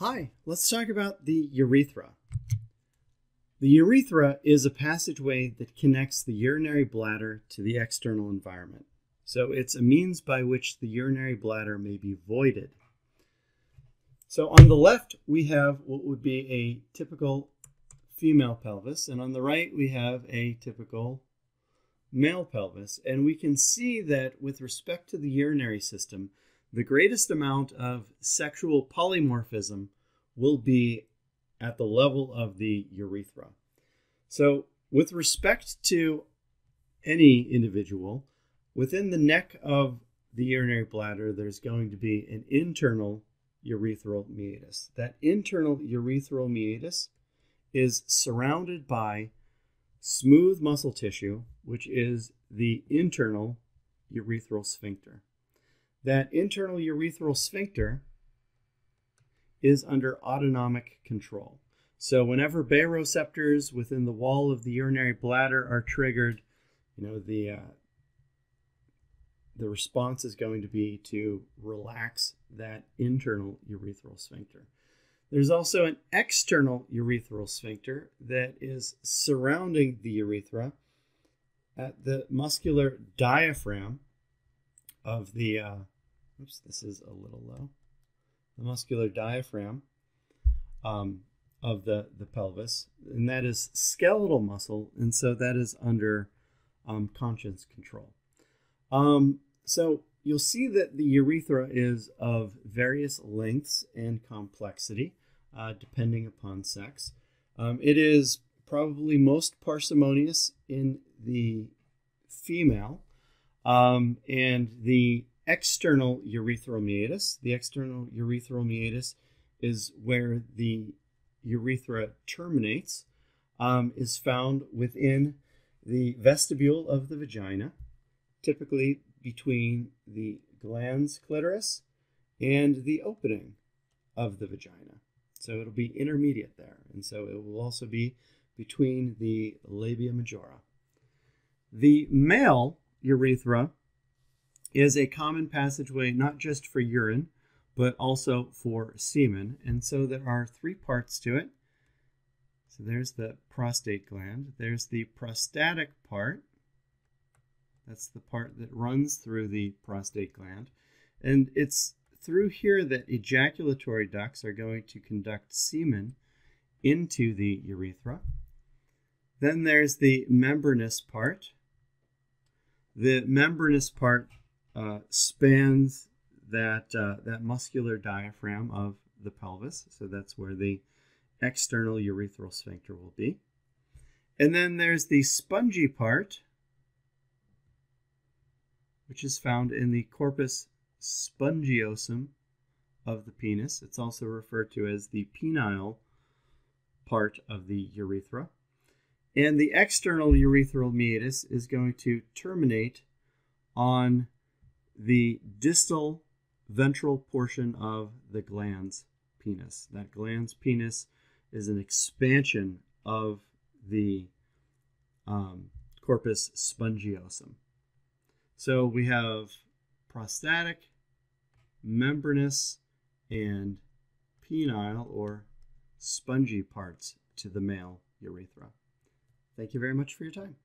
Hi, let's talk about the urethra. The urethra is a passageway that connects the urinary bladder to the external environment. So it's a means by which the urinary bladder may be voided. So on the left, we have what would be a typical female pelvis, and on the right, we have a typical male pelvis. And we can see that with respect to the urinary system, the greatest amount of sexual polymorphism will be at the level of the urethra. So, with respect to any individual, within the neck of the urinary bladder, there's going to be an internal urethral meatus. That internal urethral meatus is surrounded by smooth muscle tissue, which is the internal urethral sphincter that internal urethral sphincter is under autonomic control. So whenever baroreceptors within the wall of the urinary bladder are triggered, you know the uh, the response is going to be to relax that internal urethral sphincter. There's also an external urethral sphincter that is surrounding the urethra at the muscular diaphragm of the, uh, oops, this is a little low, the muscular diaphragm um, of the, the pelvis, and that is skeletal muscle, and so that is under um, conscious control. Um, so you'll see that the urethra is of various lengths and complexity, uh, depending upon sex. Um, it is probably most parsimonious in the female, um, and the external urethral meatus, the external urethral meatus is where the urethra terminates, um, is found within the vestibule of the vagina, typically between the glans clitoris and the opening of the vagina. So it'll be intermediate there. And so it will also be between the labia majora. The male urethra is a common passageway not just for urine, but also for semen. And so there are three parts to it. So there's the prostate gland, there's the prostatic part. That's the part that runs through the prostate gland. And it's through here that ejaculatory ducts are going to conduct semen into the urethra. Then there's the membranous part, the membranous part uh, spans that uh, that muscular diaphragm of the pelvis, so that's where the external urethral sphincter will be. And then there's the spongy part, which is found in the corpus spongiosum of the penis. It's also referred to as the penile part of the urethra. And the external urethral meatus is going to terminate on the distal ventral portion of the glans penis. That glans penis is an expansion of the um, corpus spongiosum. So we have prostatic, membranous, and penile or spongy parts to the male urethra. Thank you very much for your time.